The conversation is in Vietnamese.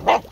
Bye.